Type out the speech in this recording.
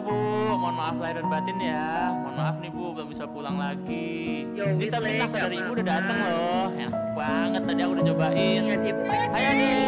bu, mohon maaf lahir dan batin ya. Mohon maaf nih Bu, gak bisa pulang lagi. Yo, Ini tapi Le, dari ibu udah dateng loh. Enak banget tadi aku udah cobain. Iya, Ayo nih.